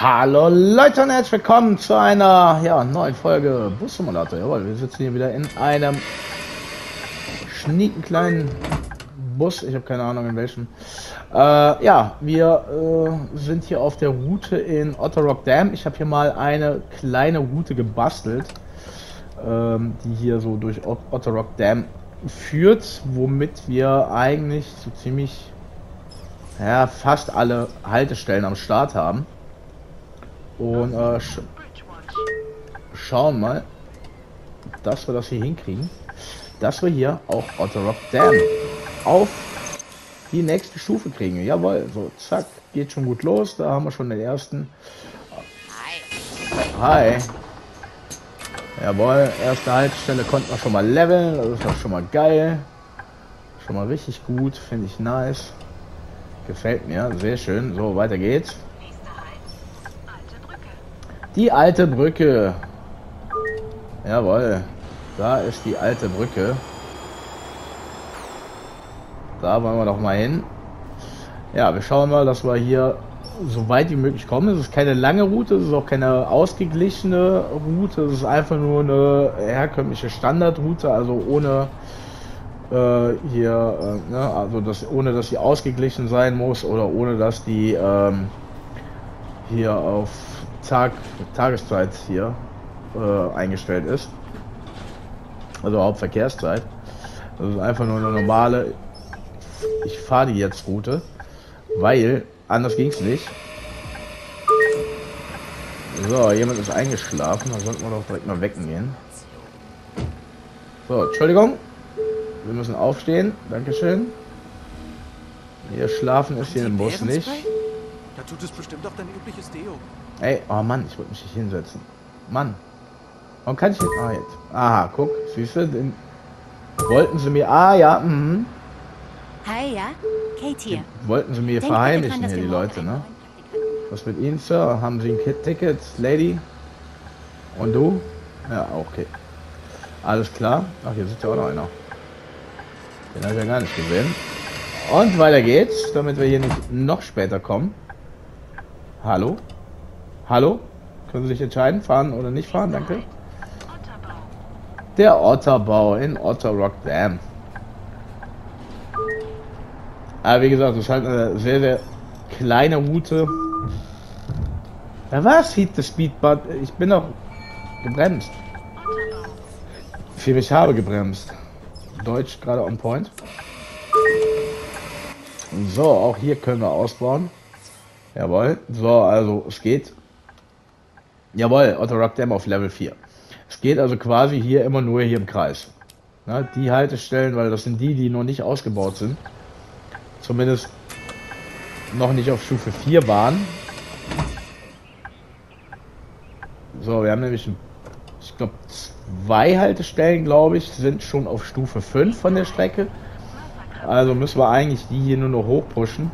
Hallo Leute und herzlich willkommen zu einer ja, neuen Folge Bus Simulator. Jawohl, wir sitzen hier wieder in einem schnieken kleinen Bus. Ich habe keine Ahnung in welchem. Äh, ja, wir äh, sind hier auf der Route in Otterock Dam. Ich habe hier mal eine kleine Route gebastelt, ähm, die hier so durch Otterock Dam führt, womit wir eigentlich so ziemlich ja, fast alle Haltestellen am Start haben. Und äh, sch schauen mal, dass wir das hier hinkriegen. Dass wir hier auch Otterock Dam auf die nächste Stufe kriegen. Jawohl, so zack, geht schon gut los. Da haben wir schon den ersten. Hi. Jawohl, erste Haltestelle konnten wir schon mal leveln. Das ist doch schon mal geil. Schon mal richtig gut, finde ich nice. Gefällt mir, sehr schön. So, weiter geht's. Die alte Brücke. Jawohl. Da ist die alte Brücke. Da wollen wir doch mal hin. Ja, wir schauen mal, dass wir hier so weit wie möglich kommen. Es ist keine lange Route, es ist auch keine ausgeglichene Route. Es ist einfach nur eine herkömmliche Standardroute, also ohne äh, hier, äh, ne, also das, ohne dass sie ausgeglichen sein muss oder ohne dass die ähm, hier auf Tag, Tageszeit hier äh, eingestellt ist. Also Hauptverkehrszeit. Das ist einfach nur eine normale, ich fahre die jetzt Route, weil anders ging es nicht. So, jemand ist eingeschlafen, da sollten wir doch direkt mal wecken gehen. So, Entschuldigung. Wir müssen aufstehen. Dankeschön. Hier schlafen ist hier im Bus nicht. Da tut es bestimmt auch dein übliches Deo. Ey, oh Mann, ich wollte mich nicht hinsetzen. Mann. Warum kann ich nicht... Ah, jetzt. Aha, guck. Du, den wollten sie mir... Ah, ja, mhm. Hi, ja? Kate hier. Wollten sie mir Denk verheimlichen dran, hier, die Leute, ne? Was mit Ihnen, Sir? Haben Sie ein Ticket, Lady? Und du? Ja, okay. Alles klar. Ach, hier sitzt ja auch noch einer. Den habe ich ja gar nicht gesehen. Und weiter geht's, damit wir hier nicht noch später kommen. Hallo? Hallo? Können Sie sich entscheiden, fahren oder nicht fahren? Danke. Der Otterbau in Otterrock Dam. Aber wie gesagt, das ist halt eine sehr, sehr kleine Route. Ja, was? Heat the Speedbot? Ich bin doch gebremst. Für mich habe gebremst. Deutsch gerade on point. So, auch hier können wir ausbauen. Jawohl. So, also es geht. Jawohl, Rock Dam auf Level 4. Es geht also quasi hier immer nur hier im Kreis. Na, die Haltestellen, weil das sind die, die noch nicht ausgebaut sind. Zumindest noch nicht auf Stufe 4 waren. So, wir haben nämlich, ich glaube, zwei Haltestellen, glaube ich, sind schon auf Stufe 5 von der Strecke. Also müssen wir eigentlich die hier nur noch hochpushen.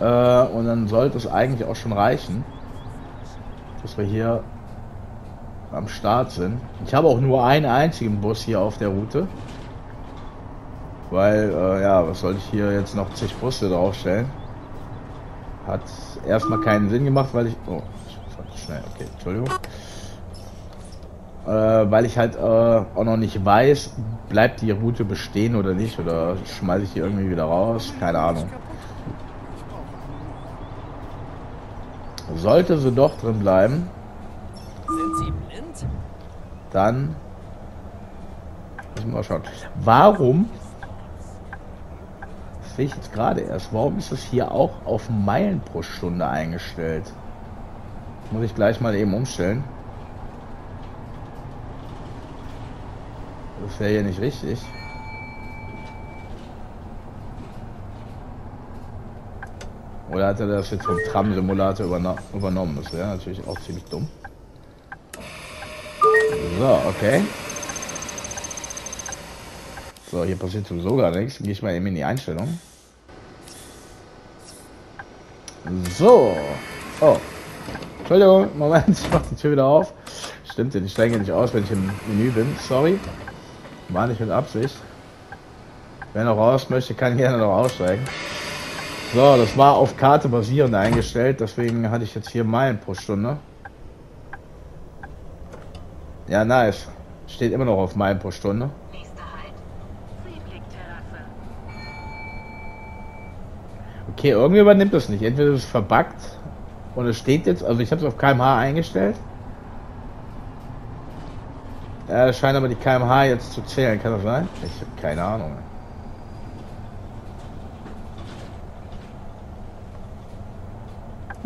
Äh, und dann sollte es eigentlich auch schon reichen, dass wir hier am Start sind. Ich habe auch nur einen einzigen Bus hier auf der Route. Weil, äh, ja, was soll ich hier jetzt noch zig Busse draufstellen? Hat erstmal keinen Sinn gemacht, weil ich... Oh, ich schnell. Okay, Entschuldigung. Äh, weil ich halt äh, auch noch nicht weiß, bleibt die Route bestehen oder nicht. Oder schmeiße ich die irgendwie wieder raus. Keine Ahnung. Sollte sie doch drin bleiben, Sind sie blind? dann müssen wir mal schauen. Warum? Das sehe ich jetzt gerade erst. Warum ist es hier auch auf Meilen pro Stunde eingestellt? Muss ich gleich mal eben umstellen. Das wäre hier nicht richtig. Oder hat er das jetzt vom Tram-Simulator überno übernommen? Das wäre natürlich auch ziemlich dumm. So, okay. So, hier passiert sowieso gar nichts. Gehe ich mal eben in die Einstellung. So. Oh. Entschuldigung, Moment, ich mach die Tür wieder auf. Stimmt, ich steige nicht aus, wenn ich im Menü bin. Sorry. War nicht mit Absicht. Wer noch raus möchte, kann gerne noch aussteigen. So, das war auf Karte basierend eingestellt, deswegen hatte ich jetzt hier Meilen pro Stunde. Ja, nice. Steht immer noch auf Meilen pro Stunde. Halt. Okay, irgendwie übernimmt es nicht. Entweder ist es verbuggt und es steht jetzt, also ich habe es auf kmh eingestellt. Ja, es scheint aber die kmh jetzt zu zählen, kann das sein? Ich habe keine Ahnung.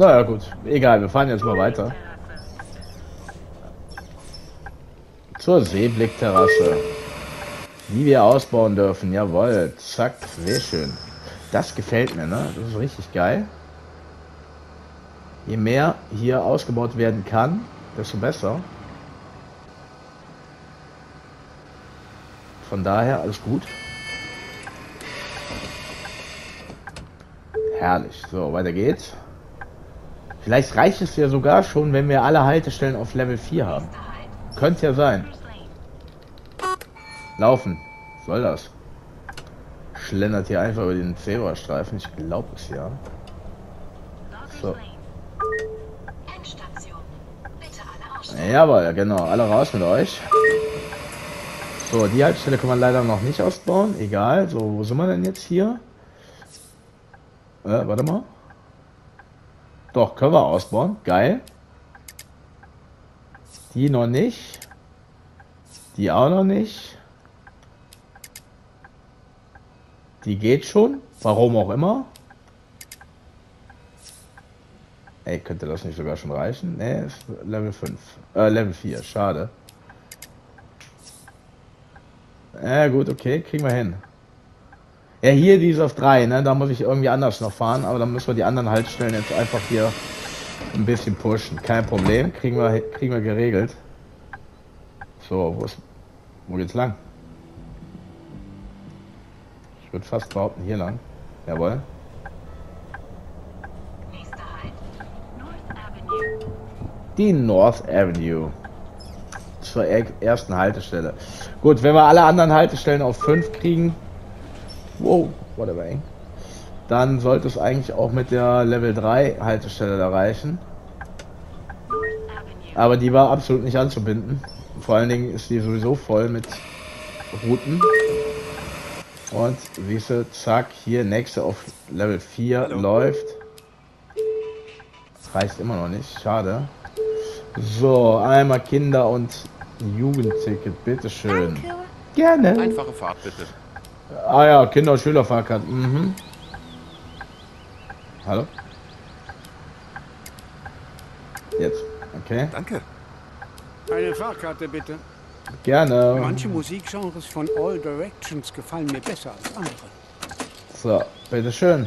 Naja gut, egal, wir fahren jetzt mal weiter. Zur Seeblickterrasse. Die wir ausbauen dürfen, jawohl. Zack, sehr schön. Das gefällt mir, ne? Das ist richtig geil. Je mehr hier ausgebaut werden kann, desto besser. Von daher alles gut. Herrlich. So, weiter geht's. Vielleicht reicht es ja sogar schon, wenn wir alle Haltestellen auf Level 4 haben. Könnte ja sein. Laufen. Soll das? Schlendert hier einfach über den Zebrastreifen. Ich glaube es ja. So. Jawohl, genau. Alle raus mit euch. So, die Haltestelle kann man leider noch nicht ausbauen. Egal. So, wo sind wir denn jetzt hier? Äh, warte mal. Doch, können wir ausbauen. Geil. Die noch nicht. Die auch noch nicht. Die geht schon. Warum auch immer. Ey, könnte das nicht sogar schon reichen? Ne, Level 5. Äh, Level 4. Schade. Ja, gut, okay. Kriegen wir hin. Ja, hier die ist auf 3, ne? Da muss ich irgendwie anders noch fahren. Aber dann müssen wir die anderen Haltestellen jetzt einfach hier ein bisschen pushen. Kein Problem. Kriegen wir, kriegen wir geregelt. So, wo ist... Wo geht's lang? Ich würde fast behaupten, hier lang. Jawohl. Halt. Die North Avenue. Zur er ersten Haltestelle. Gut, wenn wir alle anderen Haltestellen auf 5 kriegen. Wow, whatever, eng. Dann sollte es eigentlich auch mit der Level 3 Haltestelle erreichen. Aber die war absolut nicht anzubinden. Vor allen Dingen ist die sowieso voll mit Routen. Und siehst du, zack, hier nächste auf Level 4 Hallo. läuft. Das reicht immer noch nicht, schade. So, einmal Kinder- und Jugendticket, bitteschön. Danke. Gerne. Einfache Fahrt bitte. Ah ja, Kinder- und Schülerfahrkarte. Mhm. Hallo? Jetzt, okay. Danke. Eine Fahrkarte bitte. Gerne. Manche Musikgenres von All Directions gefallen mir besser als andere. So, bitteschön.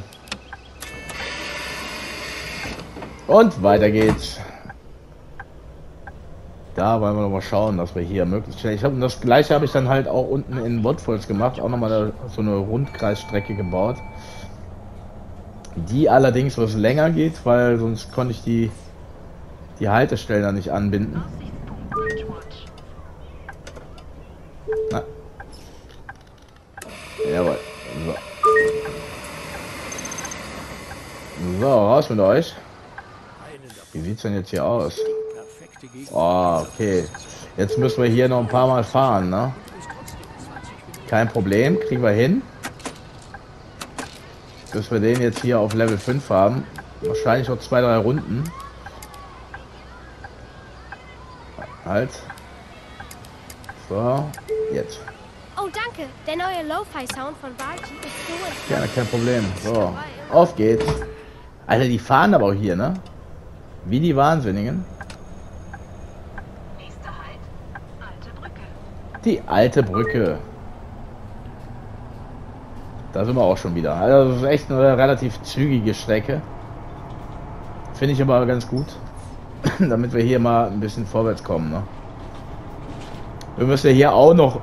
Und weiter geht's. Da wollen wir noch mal schauen, dass wir hier möglichst schnell. Ich habe das gleiche habe ich dann halt auch unten in Watford gemacht, auch nochmal so eine Rundkreisstrecke gebaut. Die allerdings was länger geht, weil sonst konnte ich die die Haltestellen dann nicht anbinden. Na. Jawohl. So. So, raus mit euch. Wie sieht's denn jetzt hier aus? Oh, okay. Jetzt müssen wir hier noch ein paar Mal fahren, ne? Kein Problem, kriegen wir hin. Bis wir den jetzt hier auf Level 5 haben. Wahrscheinlich noch zwei, drei Runden. Halt. So, jetzt. Oh, danke. Der neue Lo-Fi-Sound von Barty ist so. Gerne, kein Problem. So, auf geht's. Alter, die fahren aber auch hier, ne? Wie die Wahnsinnigen. Nächster Halt. Alte Brücke. Die alte Brücke. Da sind wir auch schon wieder. Also das ist echt eine relativ zügige Strecke. Finde ich aber ganz gut. Damit wir hier mal ein bisschen vorwärts kommen. Ne? Wir müssen ja hier auch noch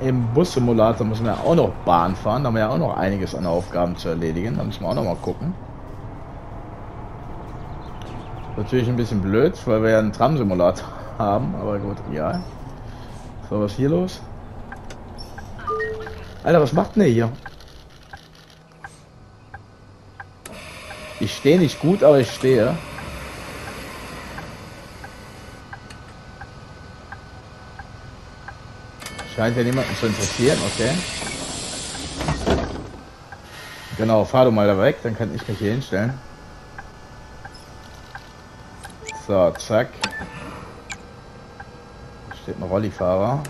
im Bus-Simulator müssen wir auch noch Bahn fahren. Da haben wir ja auch noch einiges an Aufgaben zu erledigen. Da müssen wir auch noch mal gucken. Natürlich ein bisschen blöd, weil wir ja einen Tram-Simulator haben. Aber gut, ja. So, was ist hier los? Alter, was macht denn hier? Ich stehe nicht gut, aber ich stehe. Scheint ja niemanden zu interessieren, okay. Genau, fahr du mal da weg, dann kann ich mich hier hinstellen. So, zack. Rollifahrer.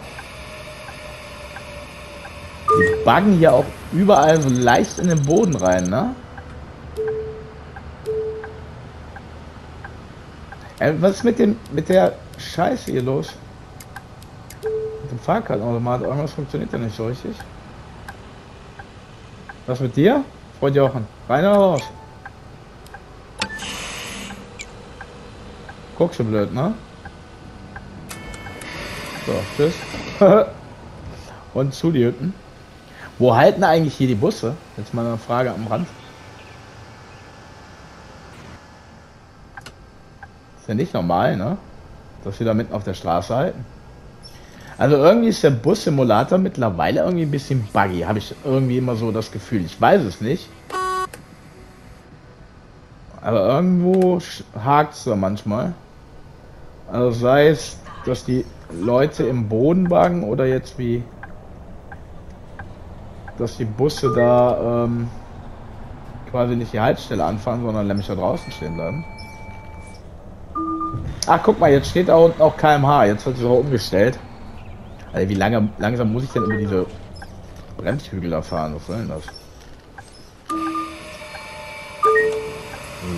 Die baggen hier auch überall so leicht in den Boden rein, ne? Äh, was ist mit dem mit der Scheiße hier los? Mit dem Fahrkartenautomat, irgendwas funktioniert ja nicht so richtig. Was mit dir? Freund Jochen. Rein oder raus? Guckst du blöd, ne? So, tschüss. Und zu die Hütten. Wo halten eigentlich hier die Busse? Jetzt mal eine Frage am Rand. Ist ja nicht normal, ne? Dass wir da mitten auf der Straße halten. Also irgendwie ist der Bus-Simulator mittlerweile irgendwie ein bisschen buggy. Habe ich irgendwie immer so das Gefühl. Ich weiß es nicht. Aber irgendwo hakt es da manchmal. Also sei es, dass die Leute im Boden buggen oder jetzt wie dass die Busse da ähm, quasi nicht die Haltestelle anfahren, sondern nämlich da draußen stehen bleiben. Ach, guck mal, jetzt steht da unten auch KMH. Jetzt hat sich auch umgestellt. Also wie lange, langsam muss ich denn über diese Bremshügel da fahren? Was soll denn das?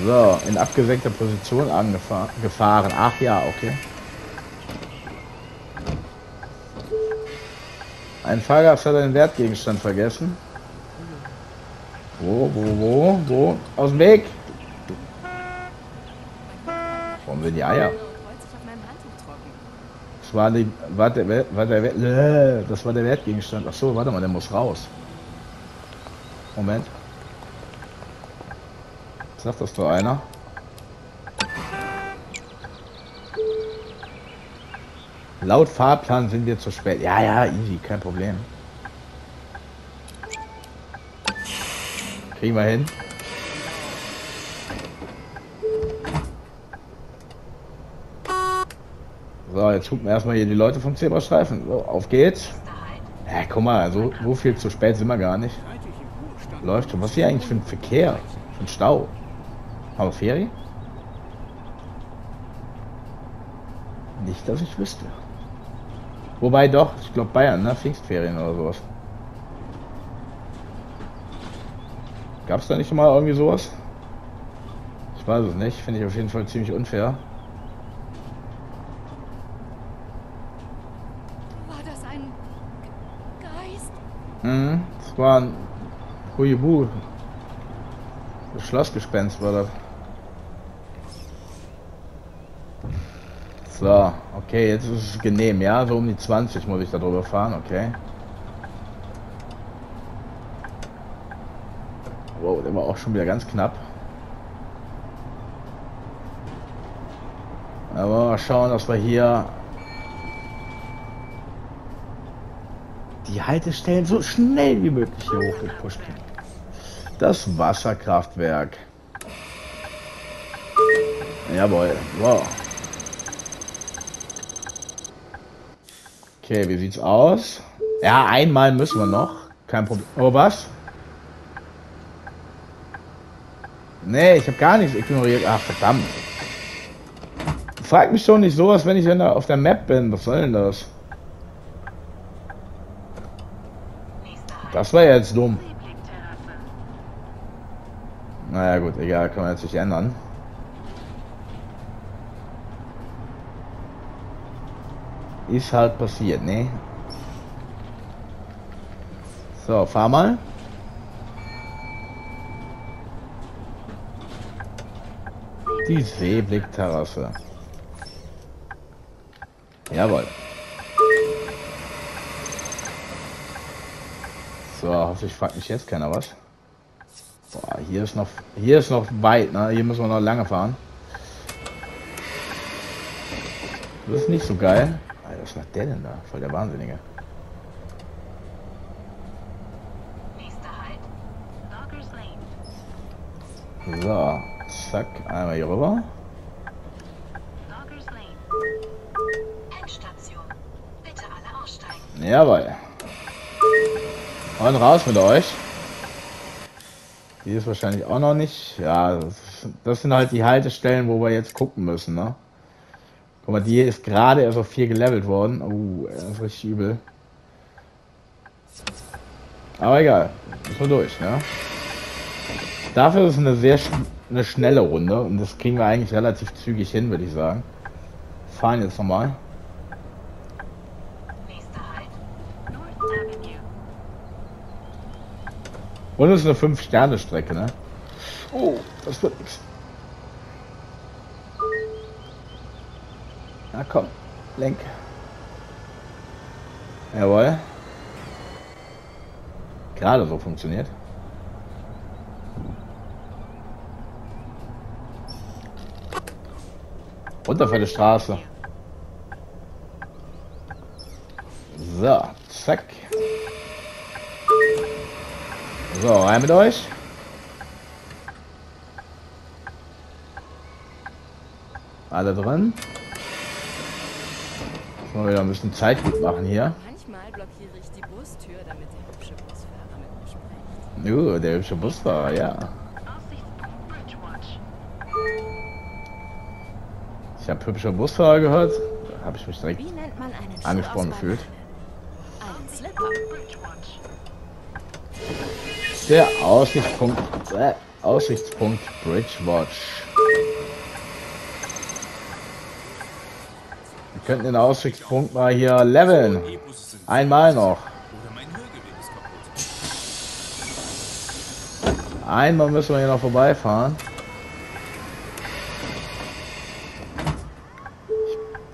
So, in abgesenkter Position angefahren. Ach ja, okay. Ein Fahrgast hat einen Wertgegenstand vergessen. Wo, wo, wo, wo? Aus dem Weg! Warum sind die Eier? Das war, die, war, der, war der, das war der Wertgegenstand. Ach so, warte mal, der muss raus. Moment. Sagt das doch einer? Laut Fahrplan sind wir zu spät. Ja, ja, easy, kein Problem. Kriegen wir hin. So, jetzt gucken wir erstmal hier die Leute vom Zebrastreifen. So, auf geht's. Ja, guck mal, so, so viel zu spät sind wir gar nicht. Läuft schon. Was ist hier eigentlich für ein Verkehr? Für ein Stau? Haben wir Ferien? Nicht, dass ich wüsste. Wobei doch, ich glaube Bayern, ne? Pfingstferien oder sowas. Gab es da nicht mal irgendwie sowas? Ich weiß es nicht, finde ich auf jeden Fall ziemlich unfair. War das ein Geist? Mhm, das war ein Huibu. Das Schlossgespenst war das. So, okay, jetzt ist es genehm, ja? So um die 20 muss ich da drüber fahren, okay. Wow, der war auch schon wieder ganz knapp. Aber mal schauen, dass wir hier die Haltestellen so schnell wie möglich hier hochgepusht kriegen. Das Wasserkraftwerk. Jawohl, wow. Okay, wie sieht's aus? Ja, einmal müssen wir noch. Kein Problem. Oh, was? Nee, ich habe gar nichts ignoriert. Ach, verdammt. Frag mich schon nicht sowas, wenn ich auf der Map bin. Was soll denn das? Das war jetzt dumm. Naja gut, egal, kann man jetzt nicht ändern. Ist halt passiert, ne? So, fahr mal. Die Seeblickterrasse. Jawohl. So, hoffe ich fragt mich jetzt keiner was. Boah, hier ist noch hier ist noch weit, ne? Hier müssen wir noch lange fahren. Das ist nicht so geil. Was macht der denn da? Voll der Wahnsinnige. Halt. So, zack, einmal hier rüber. Jawohl. Und raus mit euch. Die ist wahrscheinlich auch noch nicht. Ja, das, das sind halt die Haltestellen, wo wir jetzt gucken müssen, ne? Guck mal, die ist gerade erst auf 4 gelevelt worden. Oh, das ist richtig übel. Aber egal. Müssen wir durch, ne? Dafür ist es eine sehr sch eine schnelle Runde und das kriegen wir eigentlich relativ zügig hin, würde ich sagen. Fahren jetzt nochmal. Halt. Und es ist eine 5-Sterne-Strecke, ne? Oh, das wird nichts. Na komm, lenk. Jawohl. Gerade so funktioniert. Runter für die Straße. So, zack. So, rein mit euch. Alle drin. Mal wieder ein bisschen Zeit gut machen hier. Manchmal blockiere ich die Bustür, damit der hübsche Busfahrer mit mir spricht. Uh, der hübsche Busfahrer, ja. Ich habe hübscher Busfahrer gehört. Da habe ich mich direkt angesprochen gefühlt. Der Aussichtspunkt, äh, Aussichtspunkt Bridgewatch. Könnten den Aussichtspunkt mal hier leveln. Einmal noch. Einmal müssen wir hier noch vorbeifahren.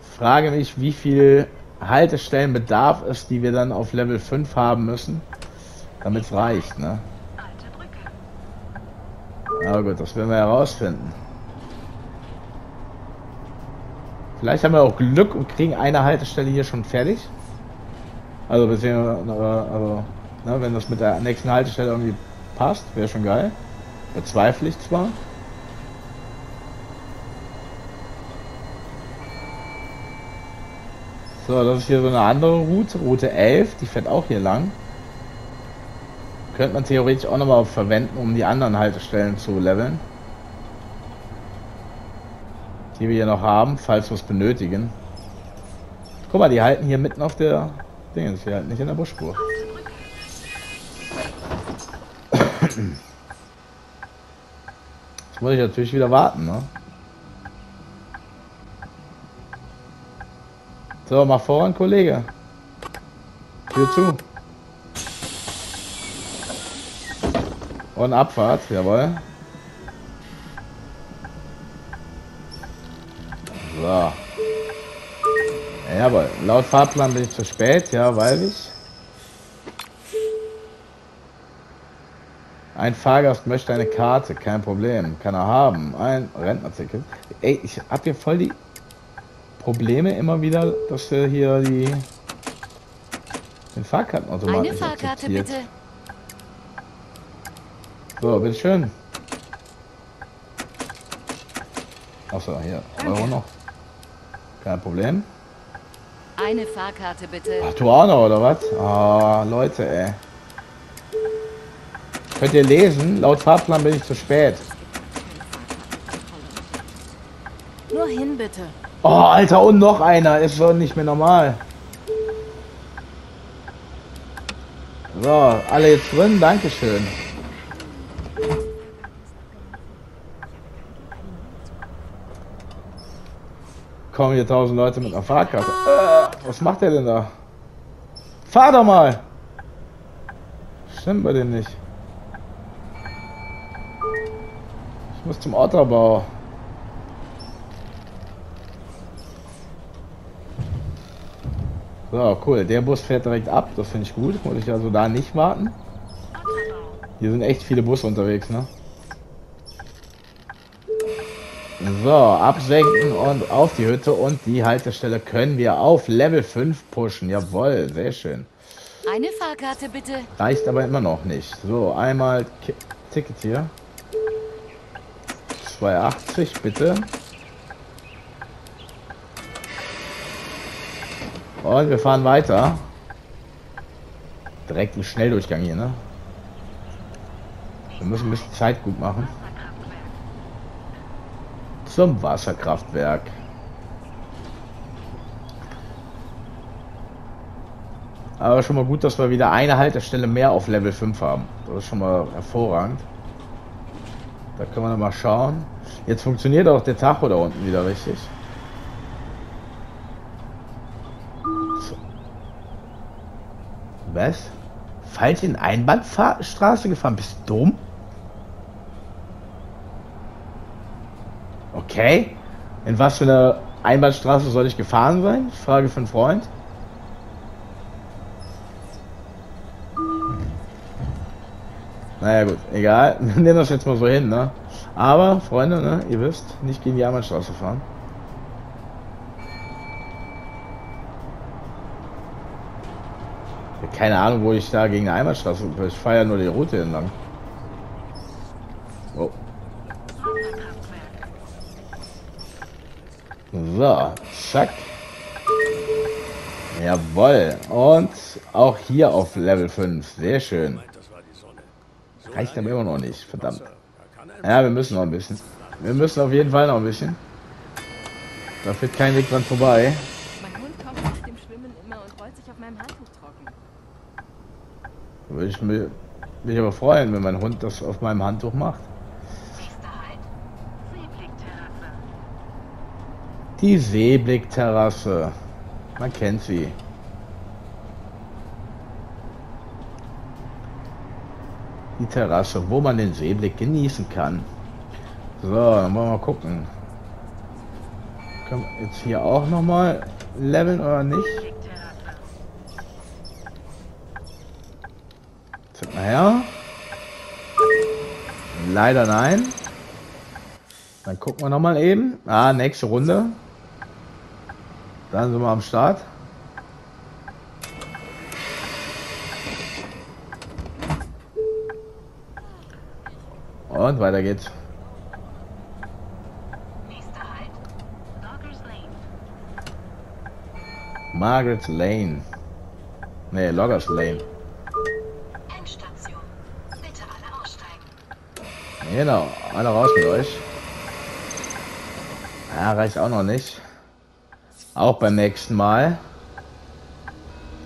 Ich frage mich, wie viel Haltestellen bedarf es, die wir dann auf Level 5 haben müssen, damit es reicht, ne? Aber gut, das werden wir herausfinden. Vielleicht haben wir auch Glück und kriegen eine Haltestelle hier schon fertig. Also, also, ne, wenn das mit der nächsten Haltestelle irgendwie passt, wäre schon geil. Bezweifle ich zwar. So, das ist hier so eine andere Route, Route 11, die fährt auch hier lang. Könnte man theoretisch auch nochmal verwenden, um die anderen Haltestellen zu leveln. Die wir hier noch haben, falls wir es benötigen. Guck mal, die halten hier mitten auf der Dingens, die halten nicht in der Busspur. Jetzt muss ich natürlich wieder warten, ne? So, mach voran, Kollege. Tür zu. Und Abfahrt, jawohl. So. Jawohl. Laut Fahrplan bin ich zu spät, ja, weiß ich. Ein Fahrgast möchte eine Karte, kein Problem. Kann er haben. Ein Rentnerticket. Ey, ich hab hier voll die Probleme immer wieder, dass er hier die den Fahrkartenautomat Eine Fahrkarte akzeptiert. bitte. So, bitteschön. Achso, hier. Euro noch. Kein Problem. Eine Fahrkarte bitte. Ach, du auch noch, oder was? Ah, Leute, ey. Könnt ihr lesen? Laut Fahrplan bin ich zu spät. Nur hin bitte. Oh, Alter, und noch einer. Ist doch nicht mehr normal. So, alle jetzt drin. Dankeschön. Kommen hier tausend Leute mit einer Fahrkarte. Äh, was macht der denn da? Fahr doch mal! Stimmt bei dem nicht. Ich muss zum Otterbau. So, cool. Der Bus fährt direkt ab. Das finde ich gut. Muss ich also da nicht warten. Hier sind echt viele Busse unterwegs, ne? So, absenken und auf die Hütte und die Haltestelle können wir auf Level 5 pushen. Jawohl, sehr schön. Eine Fahrkarte bitte. Reicht aber immer noch nicht. So, einmal Ki Ticket hier. 280, bitte. Und wir fahren weiter. Direkt im Schnelldurchgang hier, ne? Wir müssen ein bisschen Zeit gut machen. Zum Wasserkraftwerk. Aber schon mal gut, dass wir wieder eine Haltestelle mehr auf Level 5 haben. Das ist schon mal hervorragend. Da können wir mal schauen. Jetzt funktioniert auch der Tacho da unten wieder richtig. So. Was? Falsch in Einbahnstraße gefahren? Bist du dumm? Okay. In was für eine Einbahnstraße soll ich gefahren sein? Frage einen Freund. Naja gut, egal. Wir nehmen das jetzt mal so hin, ne? Aber, Freunde, ne, ihr wisst, nicht gegen die Einbahnstraße fahren. Keine Ahnung, wo ich da gegen eine Einbahnstraße. Ich fahre ja nur die Route entlang. Zack. Jawoll. Und auch hier auf Level 5. Sehr schön. Reicht aber immer noch nicht, verdammt. Ja, wir müssen noch ein bisschen. Wir müssen auf jeden Fall noch ein bisschen. Da führt kein Weg dran vorbei. Mein Hund kommt nach dem Schwimmen immer und rollt sich auf meinem Handtuch trocken. Würde ich mir- mich aber freuen, wenn mein Hund das auf meinem Handtuch macht. Die Seeblickterrasse. Man kennt sie. Die Terrasse, wo man den Seeblick genießen kann. So, dann wollen wir mal gucken. Können wir jetzt hier auch nochmal leveln oder nicht? Zeig mal her. Leider nein. Dann gucken wir nochmal eben. Ah, nächste Runde. Dann sind wir am Start. Und weiter geht's. Nächster Halt. Lane. Margaret's Lane. Nee, Loggers Lane. Endstation. Bitte alle aussteigen. Genau, alle raus mit euch. Ja, reicht auch noch nicht. Auch beim nächsten Mal.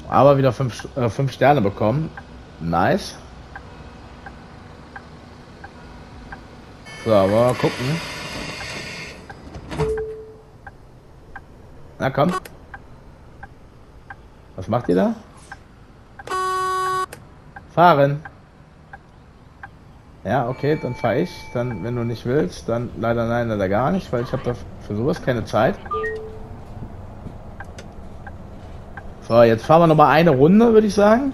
Aber wieder 5 äh, fünf Sterne bekommen. Nice. So, mal gucken. Na komm. Was macht ihr da? Fahren. Ja, okay, dann fahre ich. Dann, wenn du nicht willst, dann leider nein, leider gar nicht, weil ich habe für sowas keine Zeit. So, jetzt fahren wir noch mal eine Runde, würde ich sagen.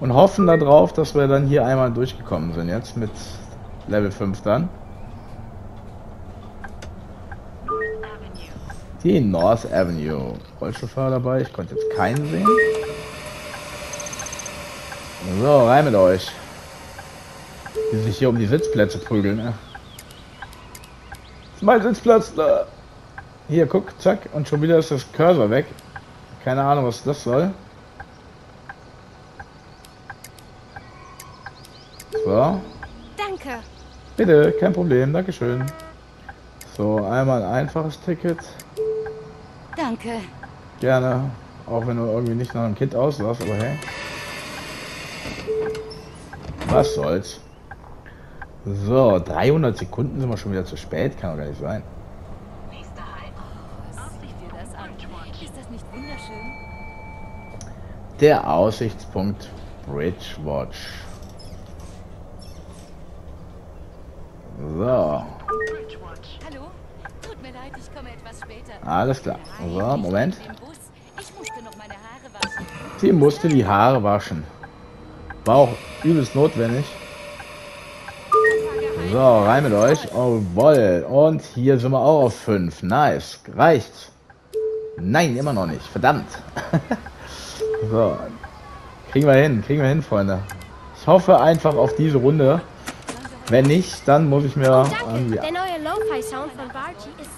Und hoffen darauf, dass wir dann hier einmal durchgekommen sind. Jetzt mit Level 5 dann. Die North Avenue. Rollstuhlfahrer dabei. Ich konnte jetzt keinen sehen. So, rein mit euch. Die sich hier um die Sitzplätze prügeln. Ne? Mein Sitzplatz da. Hier, guck, zack. Und schon wieder ist das Cursor weg. Keine Ahnung, was das soll. So. Danke. Bitte, kein Problem. Dankeschön. So, einmal ein einfaches Ticket. Danke. Gerne. Auch wenn du irgendwie nicht nach einem Kind aussahst, aber hey. Was soll's. So, 300 Sekunden sind wir schon wieder zu spät. Kann doch gar nicht sein. Der Aussichtspunkt Bridgewatch. So, alles klar. So, Moment. Sie musste die Haare waschen. War auch übelst notwendig. So, rein mit euch. Oh, woll. Und hier sind wir auch auf 5. Nice. Reicht's. Nein, immer noch nicht. Verdammt. so. Kriegen wir hin. Kriegen wir hin, Freunde. Ich hoffe einfach auf diese Runde. Wenn nicht, dann muss ich mir so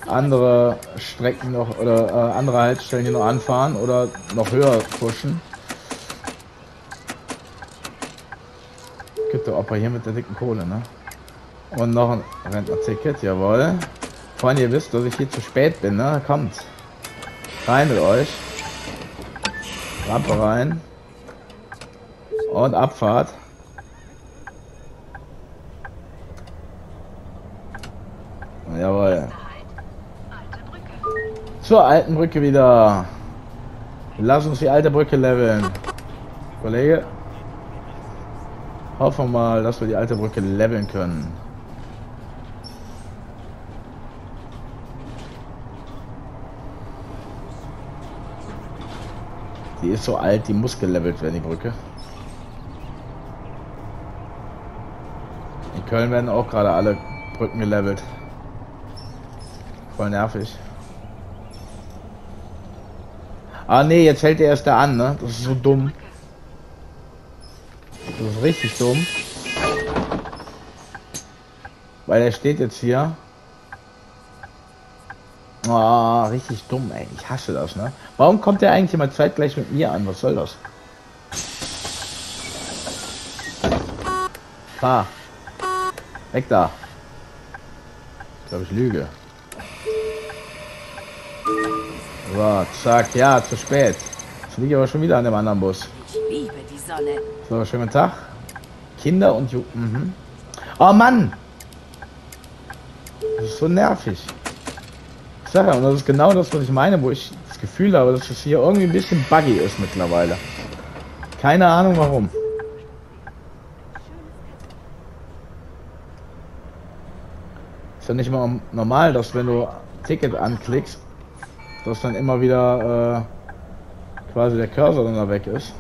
andere Strecken noch oder äh, andere Haltestellen hier noch anfahren oder noch höher pushen. Gibt der Opa hier mit der dicken Kohle, ne? Und noch ein Rentner-Ticket, jawohl. Freunde, ihr wisst, dass ich hier zu spät bin, ne? Kommt. Rein mit euch. Rampe rein. Und Abfahrt. Jawohl. Zur alten Brücke wieder. Lass uns die alte Brücke leveln. Kollege. Hoffen wir mal, dass wir die alte Brücke leveln können. Die ist so alt, die muss gelevelt werden, die Brücke. In Köln werden auch gerade alle Brücken gelevelt. Voll nervig. Ah nee, jetzt hält er erst da an, ne? Das ist so dumm. Das ist richtig dumm. Weil er steht jetzt hier. Ah, richtig dumm, ey. Ich hasse das, ne? Warum kommt der eigentlich immer zeitgleich mit mir an? Was soll das? Fahr. Weg da. Ich glaube, ich lüge. So, zack, ja, zu spät. Jetzt liege ich aber schon wieder an dem anderen Bus. Ich liebe die Sonne. So, schönen Tag. Kinder und Ju... Mhm. Oh Mann! Das ist so nervig. Sag und das ist genau das, was ich meine, wo ich das Gefühl habe, dass es hier irgendwie ein bisschen buggy ist mittlerweile. Keine Ahnung warum. Ist ja nicht mal normal, dass wenn du Ticket anklickst, dass dann immer wieder äh, quasi der Cursor dann da weg ist.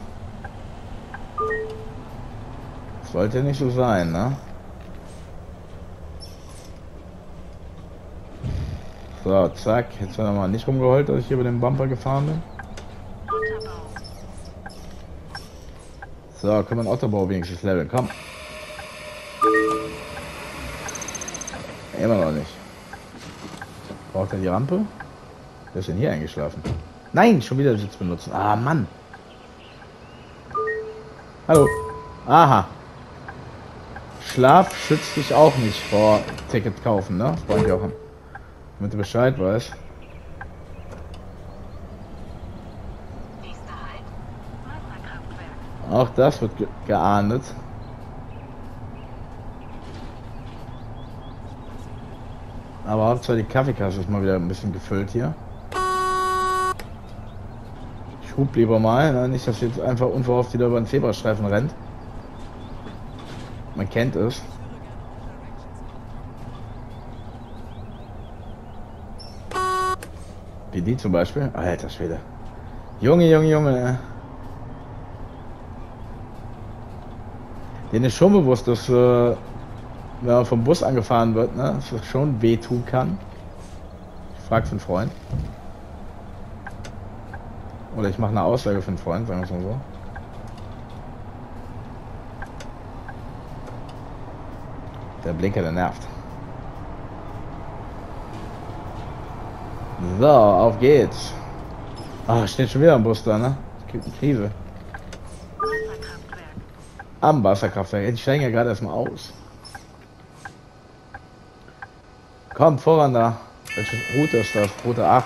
Sollte nicht so sein, ne? So, zack. Jetzt wird mal nicht rumgeholt, dass ich hier über den Bumper gefahren bin. So, können wir den Otterbau wenigstens leveln. Komm. Immer noch nicht. Braucht er die Rampe? Wer ist denn hier eingeschlafen? Nein, schon wieder Sitz benutzen. Ah, Mann. Hallo. Aha. Schlaf schützt dich auch nicht vor Ticket kaufen, ne? Freund Jochen. Damit du Bescheid weißt. Auch das wird ge geahndet. Aber Hauptsache die Kaffeekasse ist mal wieder ein bisschen gefüllt hier. Ich hub lieber mal, ne? nicht dass jetzt einfach unverhofft wieder über den Zebrastreifen rennt. Man kennt es. Wie die zum Beispiel. Alter Schwede. Junge, Junge, Junge. Denen ist schon bewusst, dass äh, wenn man vom Bus angefahren wird, ne, dass das schon wehtun kann. Ich frage für einen Freund. Oder ich mache eine Aussage für einen Freund, sagen wir es mal so. Der Blinker, der nervt. So, auf geht's. Ah, steht schon wieder ein Bus da, ne? Eine Krise. Am Wasserkraftwerk. Die steigen ja gerade erstmal aus. Kommt voran da. Welche Route ist das? Route 8.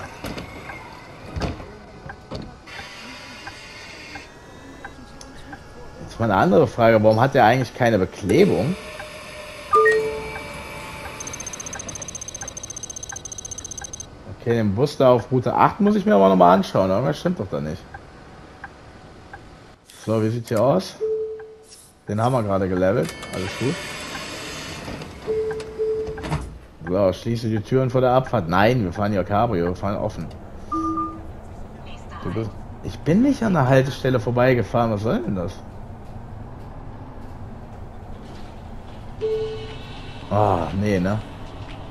Jetzt mal eine andere Frage. Warum hat der eigentlich keine Beklebung? Okay, den Bus da auf Route 8 muss ich mir aber nochmal anschauen. Irgendwas stimmt doch da nicht. So, wie sieht's hier aus? Den haben wir gerade gelevelt. Alles gut. So, schließe die Türen vor der Abfahrt. Nein, wir fahren ja Cabrio, wir fahren offen. Bist, ich bin nicht an der Haltestelle vorbeigefahren. Was soll denn das? Ah, nee, ne?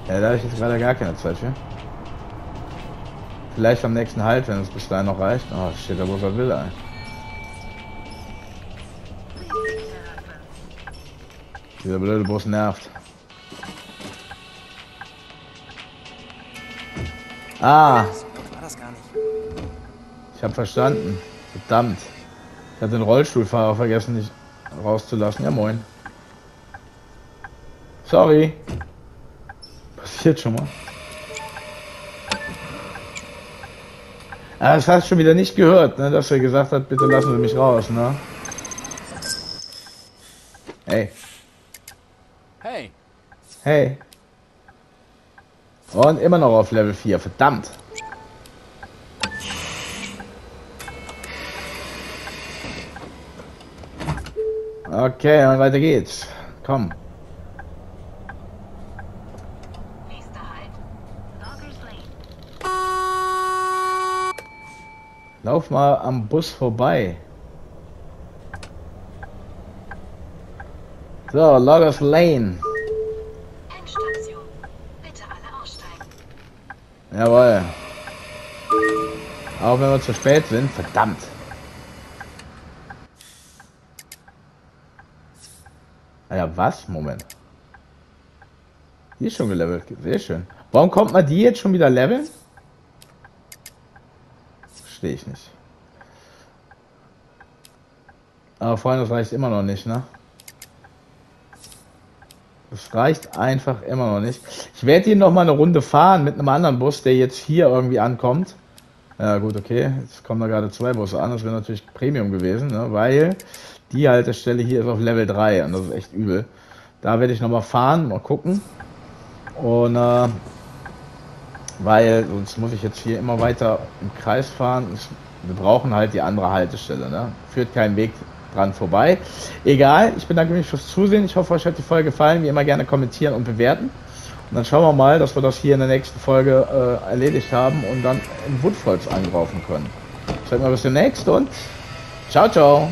Ja, da habe ich jetzt gerade gar keine Zeit für. Vielleicht am nächsten Halt, wenn es bis dahin noch reicht. Oh, steht da bloß was will ein. Dieser blöde Bus nervt. Ah, ich habe verstanden. Verdammt. Ich hatte den Rollstuhlfahrer vergessen, nicht rauszulassen. Ja, moin. Sorry. Passiert schon mal. Ah, das hast du schon wieder nicht gehört, ne, dass er gesagt hat, bitte lassen Sie mich raus, ne? Hey, Hey, hey. Und immer noch auf Level 4, verdammt. Okay, und weiter geht's. Komm. Nächster Halt. Loggers Lane. Lauf mal am Bus vorbei. So, Loggers Lane. Endstation. Bitte alle aussteigen. Jawohl. Auch wenn wir zu spät sind, verdammt. Ah Ja, was? Moment. Die ist schon gelevelt. Sehr schön. Warum kommt man die jetzt schon wieder leveln? Verstehe ich nicht. Aber Freunde, das reicht immer noch nicht, ne? Das reicht einfach immer noch nicht. Ich werde hier noch mal eine Runde fahren mit einem anderen Bus, der jetzt hier irgendwie ankommt. Ja gut, okay. Jetzt kommen da gerade zwei Busse an. Das wäre natürlich Premium gewesen, ne? weil die Haltestelle hier ist auf Level 3 und das ist echt übel. Da werde ich noch mal fahren, mal gucken. Und äh, weil sonst muss ich jetzt hier immer weiter im Kreis fahren. Wir brauchen halt die andere Haltestelle. Ne? Führt kein Weg dran vorbei. Egal, ich bedanke mich fürs Zusehen. Ich hoffe, euch hat die Folge gefallen. Wie immer gerne kommentieren und bewerten. Und dann schauen wir mal, dass wir das hier in der nächsten Folge äh, erledigt haben und dann in Woodfalls angraufen können. Ich sage mal bis demnächst und ciao, ciao.